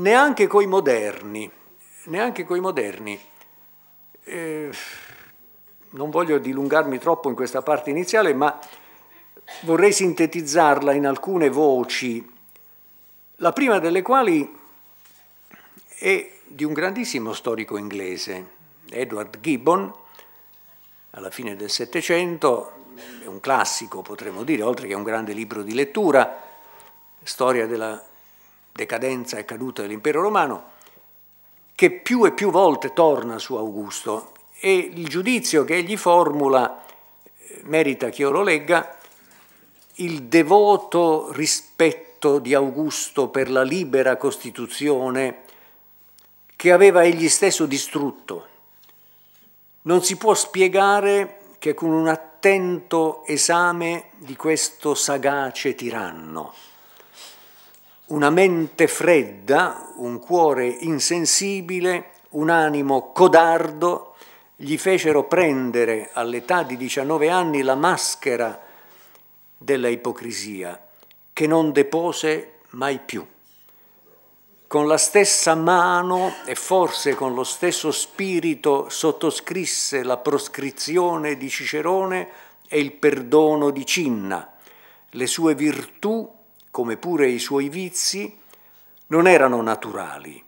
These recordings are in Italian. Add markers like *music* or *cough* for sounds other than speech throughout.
neanche coi moderni, neanche coi moderni. Eh, non voglio dilungarmi troppo in questa parte iniziale, ma vorrei sintetizzarla in alcune voci, la prima delle quali è di un grandissimo storico inglese, Edward Gibbon, alla fine del Settecento, è un classico potremmo dire, oltre che un grande libro di lettura, storia della decadenza e caduta dell'impero romano, che più e più volte torna su Augusto e il giudizio che egli formula eh, merita che io lo legga, il devoto rispetto di Augusto per la libera Costituzione che aveva egli stesso distrutto. Non si può spiegare che con un attento esame di questo sagace tiranno. Una mente fredda, un cuore insensibile, un animo codardo gli fecero prendere all'età di 19 anni la maschera della ipocrisia che non depose mai più. Con la stessa mano e forse con lo stesso spirito sottoscrisse la proscrizione di Cicerone e il perdono di Cinna. Le sue virtù, come pure i suoi vizi, non erano naturali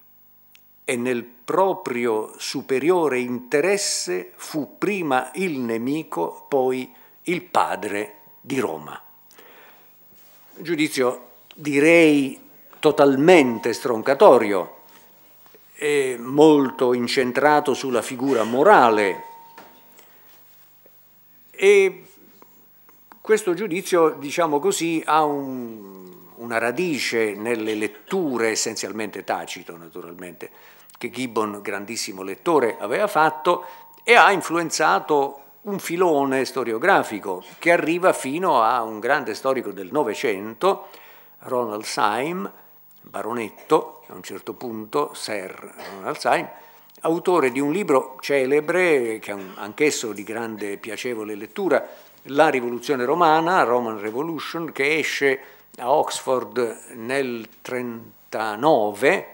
e nel proprio superiore interesse fu prima il nemico, poi il padre di Roma. Giudizio direi totalmente stroncatorio, e molto incentrato sulla figura morale e questo giudizio, diciamo così, ha un, una radice nelle letture essenzialmente tacito, naturalmente, che Gibbon, grandissimo lettore, aveva fatto e ha influenzato un filone storiografico che arriva fino a un grande storico del Novecento, Ronald Syme, baronetto, a un certo punto, Sir Ronald Syme, autore di un libro celebre, che è anch'esso di grande piacevole lettura, La rivoluzione romana, Roman Revolution, che esce a Oxford nel 1939,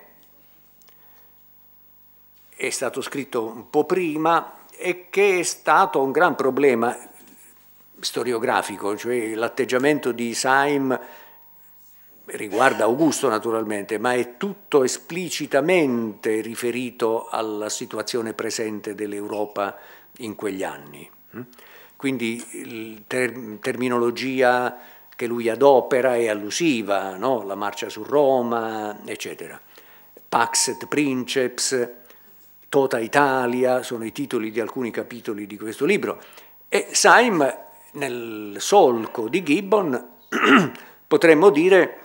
è stato scritto un po' prima e che è stato un gran problema storiografico, cioè l'atteggiamento di Saim riguarda Augusto naturalmente, ma è tutto esplicitamente riferito alla situazione presente dell'Europa in quegli anni. Quindi ter terminologia che lui adopera è allusiva, no? la marcia su Roma, eccetera. Pax et Princeps, Tota Italia sono i titoli di alcuni capitoli di questo libro. E Syme, nel solco di Gibbon, *clears throat* potremmo dire,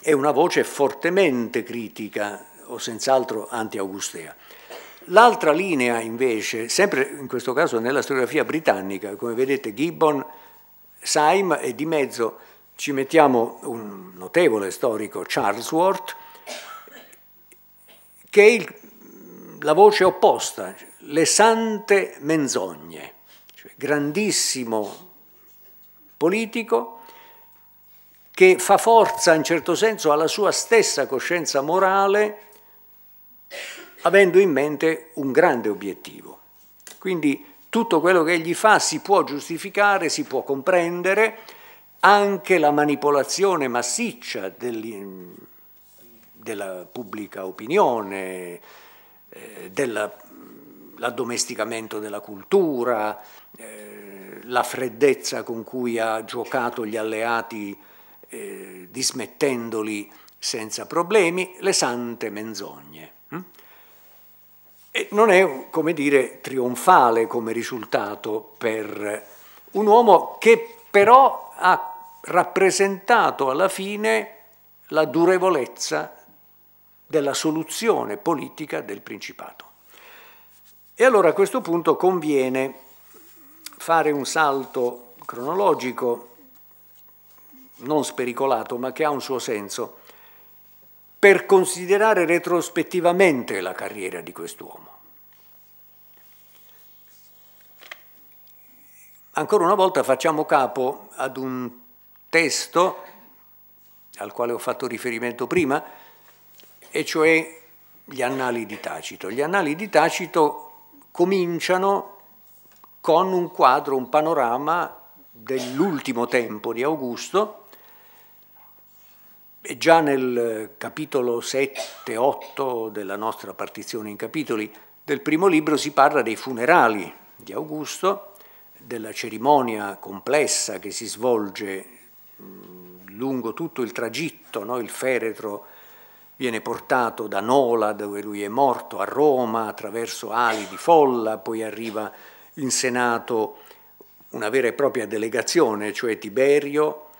è una voce fortemente critica o senz'altro anti-augustea. L'altra linea invece, sempre in questo caso nella storiografia britannica, come vedete Gibbon Syme e di mezzo ci mettiamo un notevole storico, Charlesworth, che è il, la voce opposta, le sante menzogne, cioè grandissimo politico che fa forza in certo senso alla sua stessa coscienza morale avendo in mente un grande obiettivo. Quindi tutto quello che egli fa si può giustificare, si può comprendere, anche la manipolazione massiccia della pubblica opinione, eh, l'addomesticamento della cultura, eh, la freddezza con cui ha giocato gli alleati eh, dismettendoli senza problemi, le sante menzogne. Non è, come dire, trionfale come risultato per un uomo che però ha rappresentato alla fine la durevolezza della soluzione politica del Principato. E allora a questo punto conviene fare un salto cronologico non spericolato, ma che ha un suo senso per considerare retrospettivamente la carriera di quest'uomo. Ancora una volta facciamo capo ad un testo al quale ho fatto riferimento prima, e cioè gli annali di Tacito. Gli annali di Tacito cominciano con un quadro, un panorama dell'ultimo tempo di Augusto, e già nel capitolo 7-8 della nostra partizione in capitoli del primo libro si parla dei funerali di Augusto, della cerimonia complessa che si svolge lungo tutto il tragitto, no? il feretro viene portato da Nola, dove lui è morto, a Roma, attraverso ali di folla, poi arriva in Senato una vera e propria delegazione, cioè Tiberio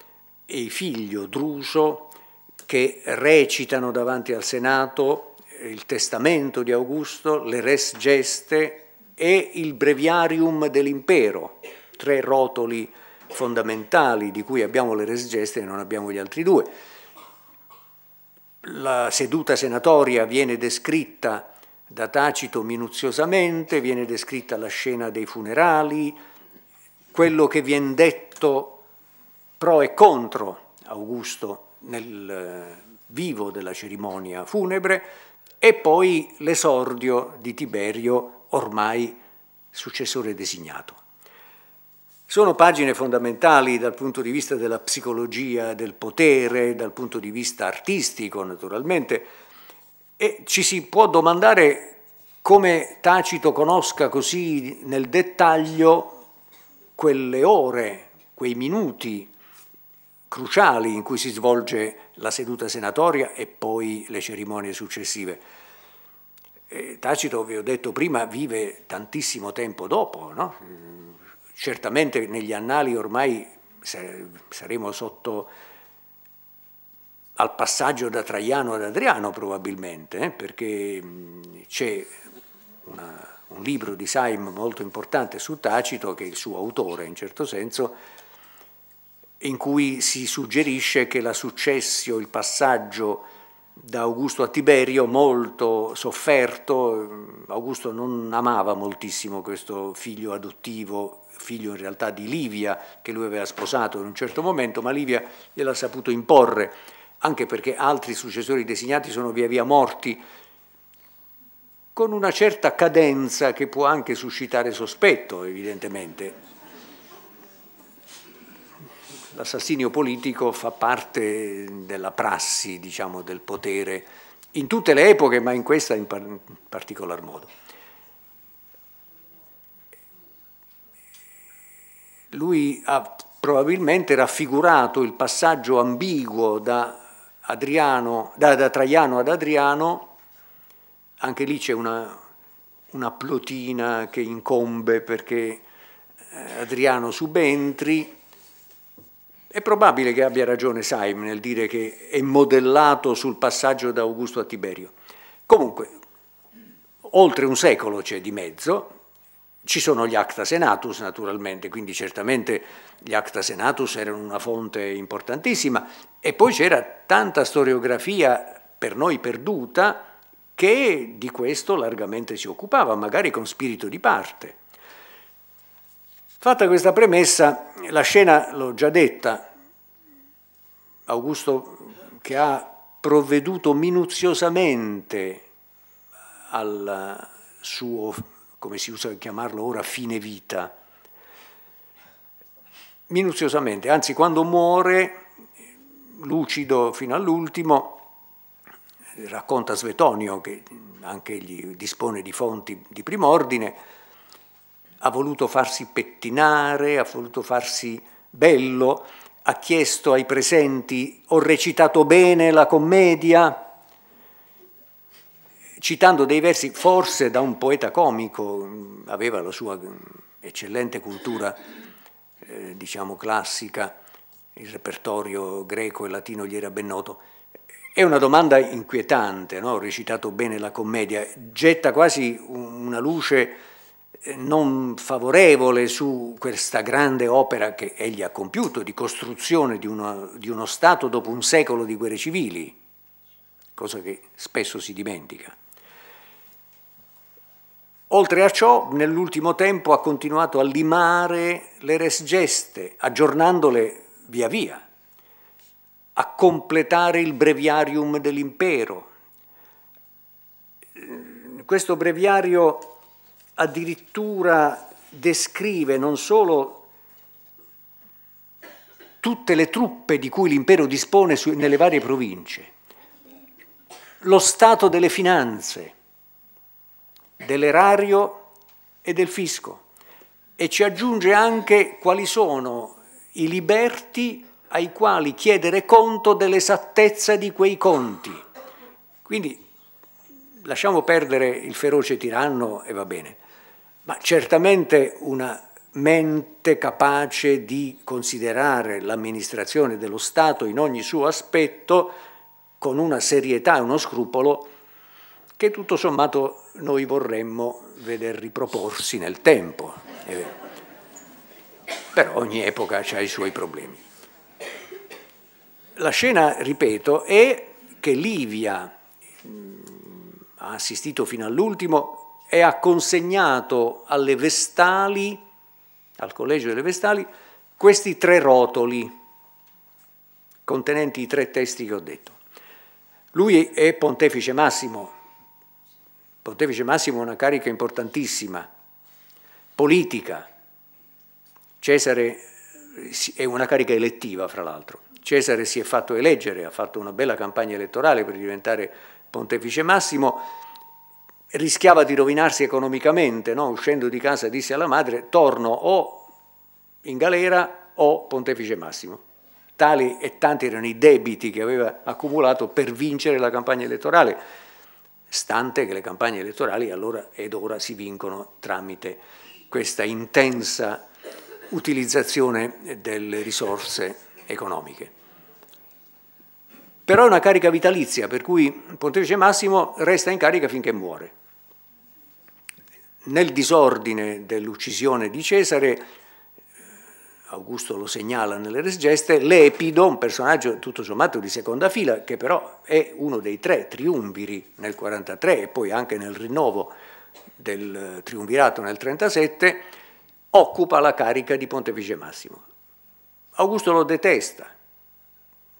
e il figlio Druso, che recitano davanti al Senato il testamento di Augusto, le res geste e il breviarium dell'impero, tre rotoli fondamentali di cui abbiamo le res geste e non abbiamo gli altri due. La seduta senatoria viene descritta da Tacito minuziosamente, viene descritta la scena dei funerali, quello che viene detto pro e contro Augusto nel eh, vivo della cerimonia funebre e poi l'esordio di Tiberio ormai successore designato. Sono pagine fondamentali dal punto di vista della psicologia del potere, dal punto di vista artistico naturalmente, e ci si può domandare come Tacito conosca così nel dettaglio quelle ore, quei minuti cruciali in cui si svolge la seduta senatoria e poi le cerimonie successive. Tacito, vi ho detto prima, vive tantissimo tempo dopo, no? certamente negli annali ormai saremo sotto al passaggio da Traiano ad Adriano probabilmente, eh, perché c'è un libro di Saim molto importante su Tacito, che il suo autore in certo senso, in cui si suggerisce che la successio, il passaggio da Augusto a Tiberio molto sofferto, Augusto non amava moltissimo questo figlio adottivo, figlio in realtà di Livia, che lui aveva sposato in un certo momento, ma Livia gliel'ha saputo imporre anche perché altri successori designati sono via via morti, con una certa cadenza che può anche suscitare sospetto, evidentemente. L'assassinio politico fa parte della prassi, diciamo, del potere in tutte le epoche, ma in questa in, par- in particolar modo. Lui ha probabilmente raffigurato il passaggio ambiguo da Adriano, da, da Traiano ad Adriano, anche lì c'è una, una plotina che incombe perché eh, Adriano subentri. È probabile che abbia ragione Saim nel dire che è modellato sul passaggio da Augusto a Tiberio. Comunque, oltre un secolo c'è di mezzo, ci sono gli Acta Senatus naturalmente, quindi certamente gli Acta Senatus erano una fonte importantissima e poi c'era tanta storiografia per noi perduta che di questo largamente si occupava, magari con spirito di parte. Fatta questa premessa, la scena l'ho già detta, Augusto che ha provveduto minuziosamente al suo come si usa chiamarlo ora, fine vita. Minuziosamente, anzi quando muore, lucido fino all'ultimo, racconta Svetonio, che anche egli dispone di fonti di prim'ordine, ha voluto farsi pettinare, ha voluto farsi bello, ha chiesto ai presenti ho recitato bene la commedia, citando dei versi forse da un poeta comico, aveva la sua eccellente cultura, eh, diciamo classica, il repertorio greco e latino gli era ben noto. È una domanda inquietante, no? ho recitato bene la commedia, getta quasi una luce non favorevole su questa grande opera che egli ha compiuto di costruzione di uno, di uno Stato dopo un secolo di guerre civili, cosa che spesso si dimentica. Oltre a ciò, nell'ultimo tempo ha continuato a limare le res geste, aggiornandole via via, a completare il breviarium dell'impero, questo breviario addirittura descrive non solo tutte le truppe di cui l'impero dispone su, nelle varie province, lo stato delle finanze, dell'erario e del fisco e ci aggiunge anche quali sono i liberti ai quali chiedere conto dell'esattezza di quei conti. Quindi lasciamo perdere il feroce tiranno e va bene, ma certamente una mente capace di considerare l'amministrazione dello Stato in ogni suo aspetto con una serietà e uno scrupolo che tutto sommato noi vorremmo vedere riproporsi nel tempo. Però ogni epoca ha i suoi problemi. La scena, ripeto, è che Livia ha assistito fino all'ultimo e ha consegnato alle Vestali al Collegio delle Vestali questi tre rotoli contenenti i tre testi che ho detto. Lui è pontefice massimo, pontefice massimo è una carica importantissima, politica. Cesare è una carica elettiva, fra l'altro. Cesare si è fatto eleggere, ha fatto una bella campagna elettorale per diventare pontefice massimo, rischiava di rovinarsi economicamente, no? uscendo di casa disse alla madre torno o in galera o pontefice massimo. Tali e tanti erano i debiti che aveva accumulato per vincere la campagna elettorale, stante che le campagne elettorali allora ed ora si vincono tramite questa intensa utilizzazione delle risorse economiche. Però è una carica vitalizia, per cui Pontefice Massimo resta in carica finché muore nel disordine dell'uccisione di Cesare, Augusto lo segnala nelle resgeste, Lepido, un personaggio tutto sommato di seconda fila, che però è uno dei tre triumviri nel 43 e poi anche nel rinnovo del triumvirato nel 37, occupa la carica di Pontefice Massimo. Augusto lo detesta,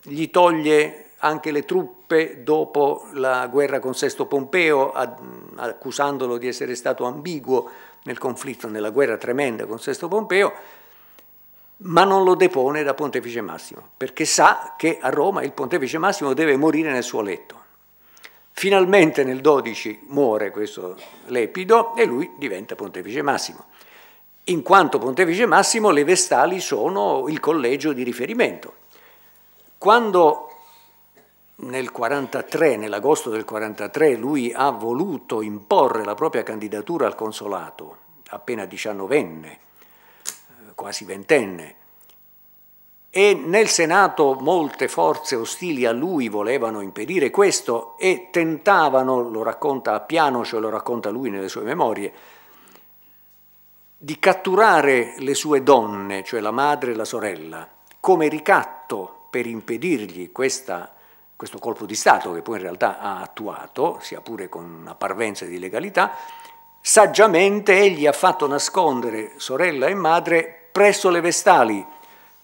gli toglie anche le truppe dopo la guerra con Sesto Pompeo, accusandolo di essere stato ambiguo nel conflitto, nella guerra tremenda con Sesto Pompeo, ma non lo depone da Pontefice Massimo, perché sa che a Roma il Pontefice Massimo deve morire nel suo letto. Finalmente nel 12 muore questo Lepido e lui diventa Pontefice Massimo. In quanto Pontefice Massimo le Vestali sono il collegio di riferimento. Quando nel 43, nell'agosto del 43, lui ha voluto imporre la propria candidatura al consolato, appena diciannovenne, eh, quasi ventenne, e nel Senato molte forze ostili a lui volevano impedire questo e tentavano, lo racconta a piano, cioè lo racconta lui nelle sue memorie, di catturare le sue donne, cioè la madre e la sorella, come ricatto per impedirgli questa questo colpo di Stato che poi in realtà ha attuato, sia pure con una parvenza di legalità, saggiamente egli ha fatto nascondere sorella e madre presso le Vestali,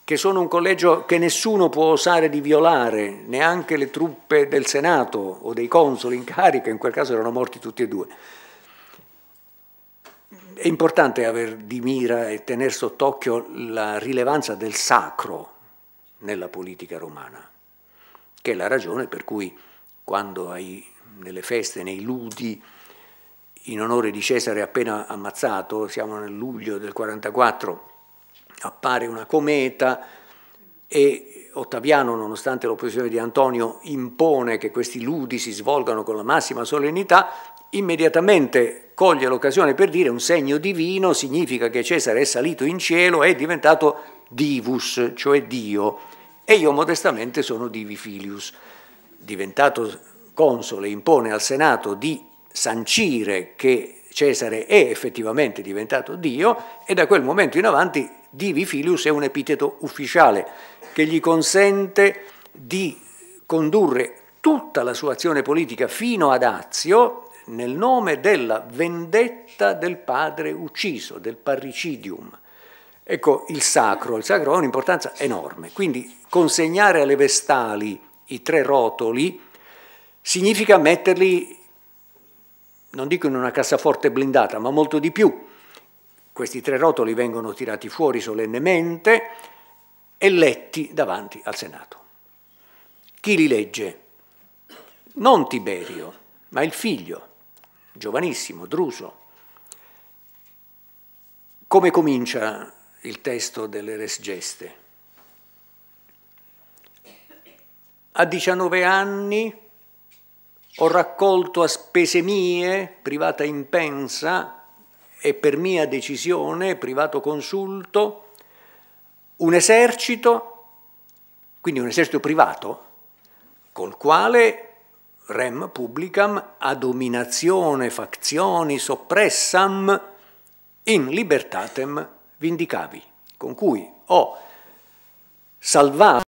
che sono un collegio che nessuno può osare di violare, neanche le truppe del Senato o dei consoli in carica, in quel caso erano morti tutti e due. È importante aver di mira e tenere sott'occhio la rilevanza del sacro nella politica romana che è la ragione per cui quando hai, nelle feste, nei ludi, in onore di Cesare appena ammazzato, siamo nel luglio del 44, appare una cometa e Ottaviano, nonostante l'opposizione di Antonio, impone che questi ludi si svolgano con la massima solennità, immediatamente coglie l'occasione per dire un segno divino significa che Cesare è salito in cielo è diventato divus, cioè Dio. E io modestamente sono Divi Filius. Diventato console impone al Senato di sancire che Cesare è effettivamente diventato Dio e da quel momento in avanti Divi Filius è un epiteto ufficiale che gli consente di condurre tutta la sua azione politica fino ad Azio nel nome della vendetta del padre ucciso, del parricidium. Ecco, il sacro, il sacro ha un'importanza enorme, quindi consegnare alle vestali i tre rotoli significa metterli non dico in una cassaforte blindata, ma molto di più. Questi tre rotoli vengono tirati fuori solennemente e letti davanti al Senato. Chi li legge? Non Tiberio, ma il figlio, giovanissimo, Druso. Come comincia il testo delle Res Geste? A 19 anni ho raccolto a spese mie, privata impensa e per mia decisione, privato consulto, un esercito, quindi un esercito privato, col quale rem publicam a dominazione faczioni soppressam in libertatem vindicavi, con cui ho salvato